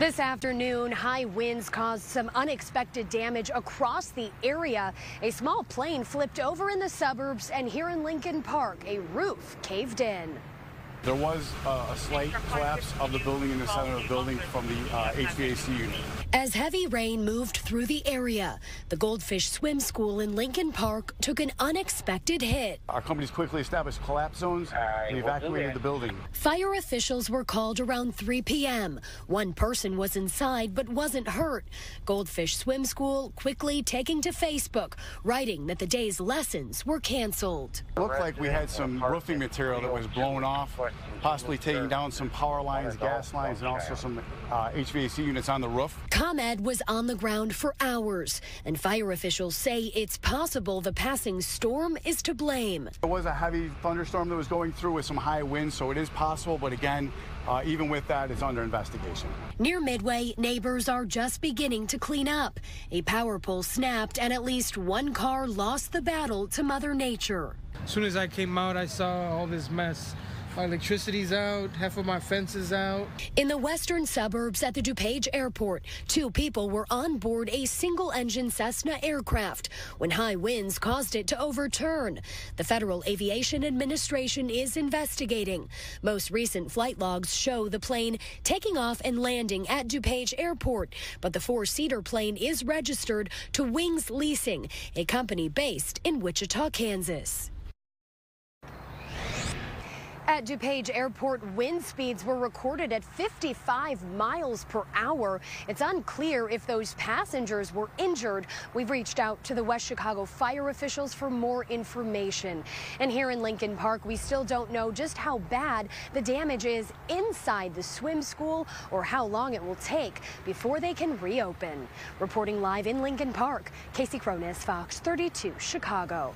This afternoon, high winds caused some unexpected damage across the area. A small plane flipped over in the suburbs, and here in Lincoln Park, a roof caved in. There was uh, a slight collapse of the building in the center of the building from the uh, HVAC unit. As heavy rain moved through the area, the Goldfish Swim School in Lincoln Park took an unexpected hit. Our companies quickly established collapse zones and evacuated the building. Fire officials were called around 3 p.m. One person was inside but wasn't hurt. Goldfish Swim School quickly taking to Facebook, writing that the day's lessons were canceled. It looked like we had some roofing material that was blown off, possibly taking down some power lines, gas lines, and also some uh, HVAC units on the roof. ComEd was on the ground for hours, and fire officials say it's possible the passing storm is to blame. It was a heavy thunderstorm that was going through with some high winds, so it is possible, but again, uh, even with that, it's under investigation. Near Midway, neighbors are just beginning to clean up. A power pole snapped, and at least one car lost the battle to Mother Nature. As soon as I came out, I saw all this mess. My electricity's out, half of my fence is out. In the western suburbs at the DuPage Airport, two people were on board a single engine Cessna aircraft when high winds caused it to overturn. The Federal Aviation Administration is investigating. Most recent flight logs show the plane taking off and landing at DuPage Airport, but the four seater plane is registered to Wings Leasing, a company based in Wichita, Kansas. At DuPage Airport, wind speeds were recorded at 55 miles per hour. It's unclear if those passengers were injured. We've reached out to the West Chicago fire officials for more information. And here in Lincoln Park, we still don't know just how bad the damage is inside the swim school or how long it will take before they can reopen. Reporting live in Lincoln Park, Kasey Chronis, Fox 32, Chicago.